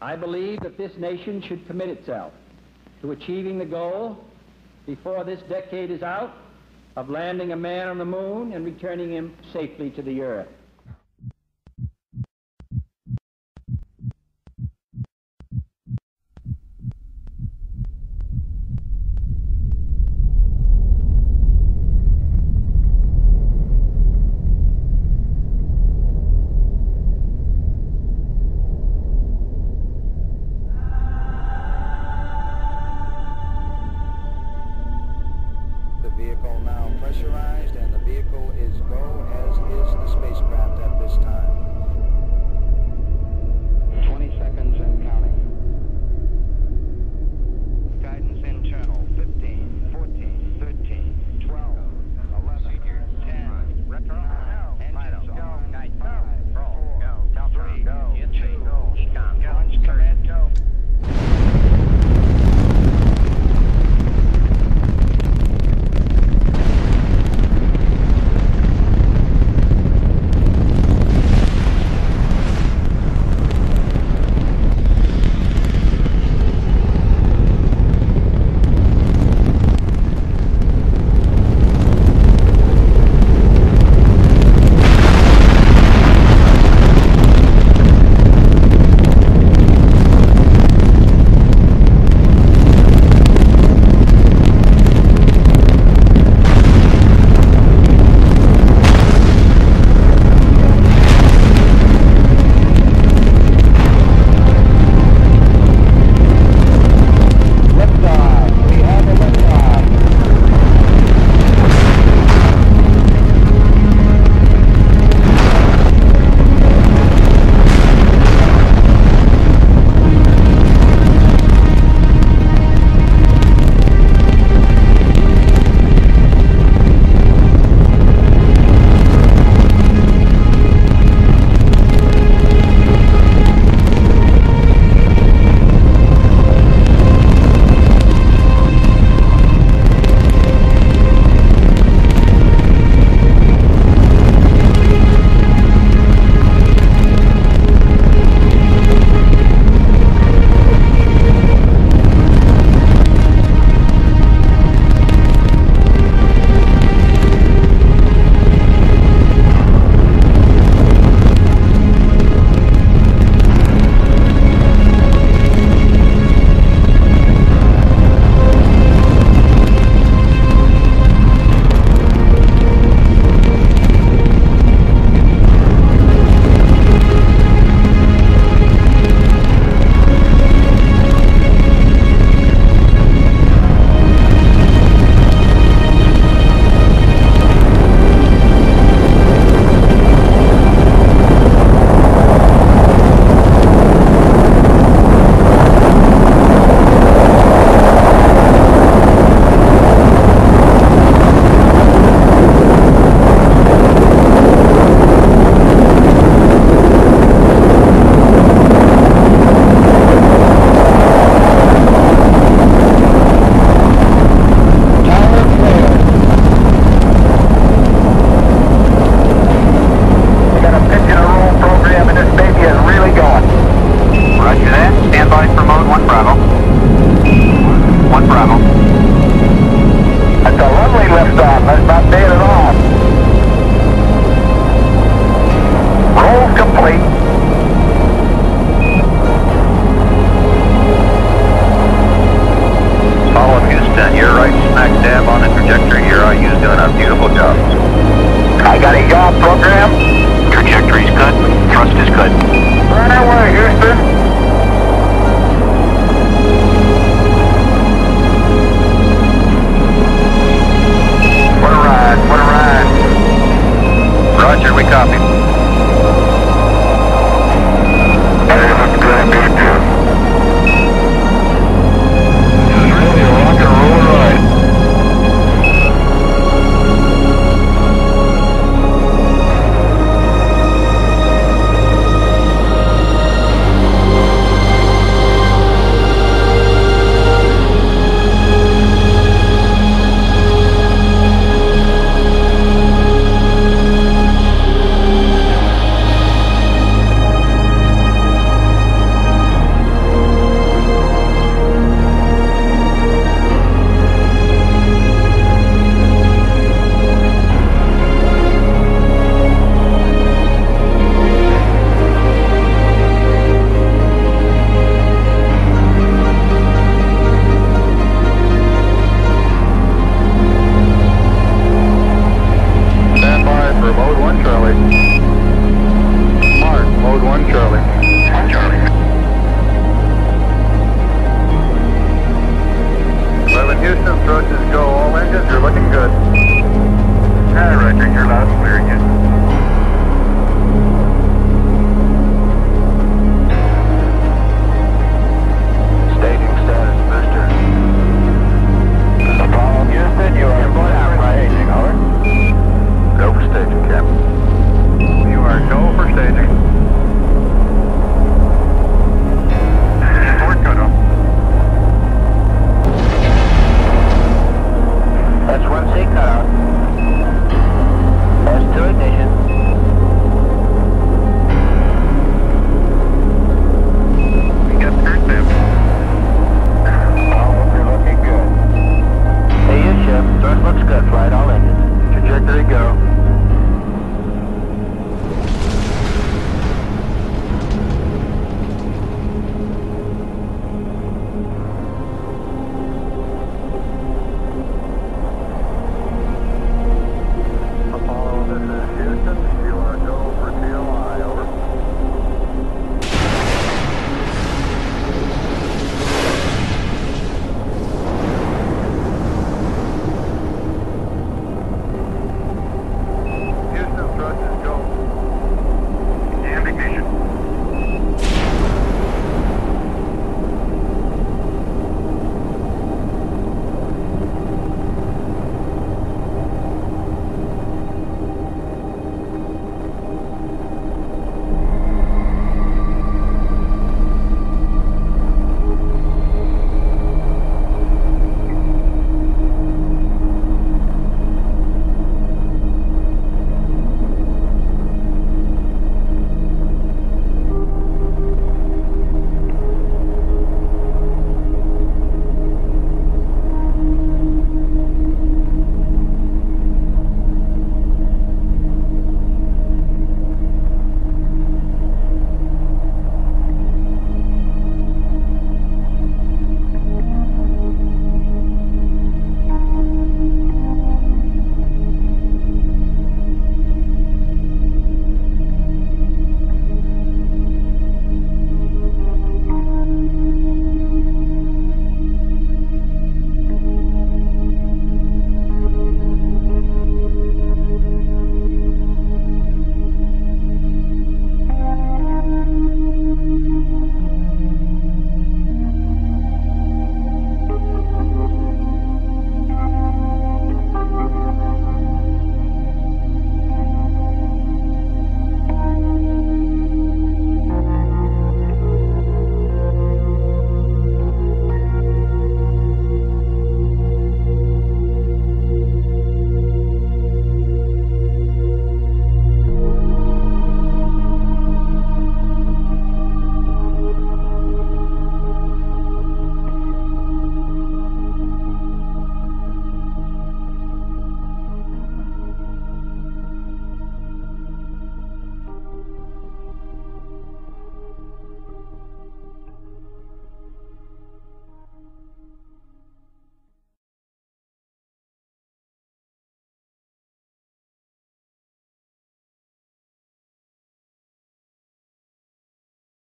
I believe that this nation should commit itself to achieving the goal before this decade is out of landing a man on the moon and returning him safely to the earth.